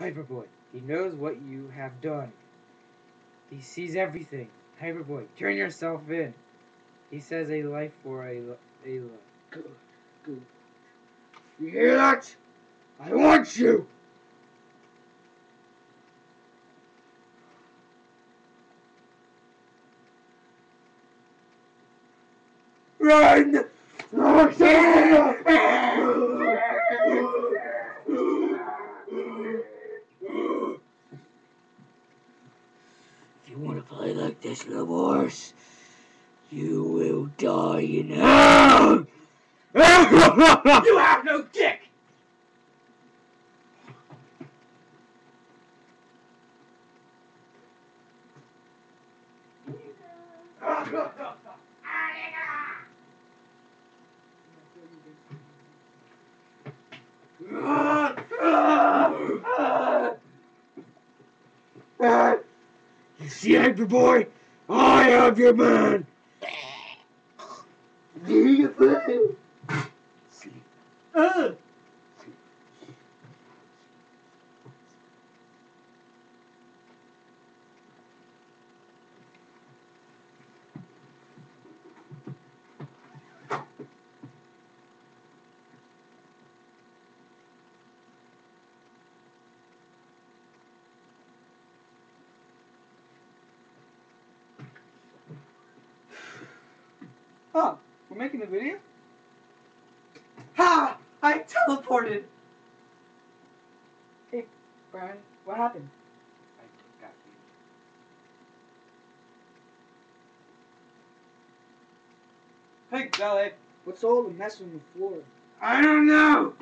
Hyperboy, he knows what you have done. He sees everything. Hyperboy, turn yourself in. He says a life for a, a life. Good, good. You hear that? I want you! Run! If you want to play like this, little horse, you will die in hell! You have no dick! You see, boy! I have your man! Uh. Huh, we're making a video? Ha! I teleported! Hey, Brian, what happened? I got you. Hey, Ballet, what's all the mess on the floor? I don't know!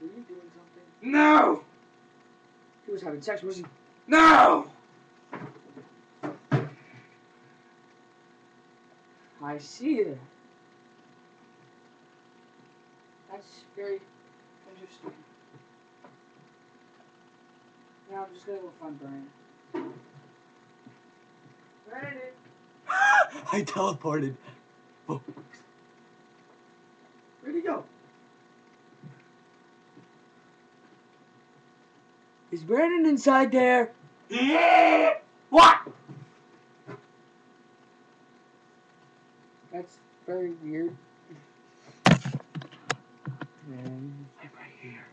Were you doing something? No! He was having sex, was he? No! I see it. That's very interesting. Now I'm just gonna go find Brian. Brandon! I teleported. Oh. Where'd he go? Is Brandon inside there? What? That's very weird. And I'm right here.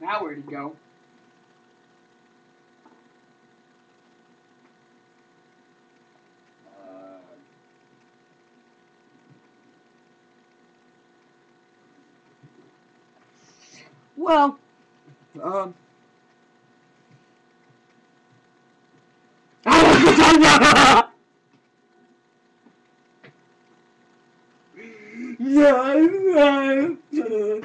now where'd he go? Well, um, xong rồi Giỡn rồi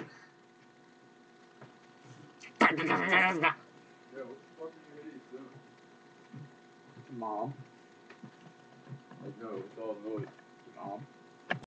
Mom. I know, it's all noise. Mom.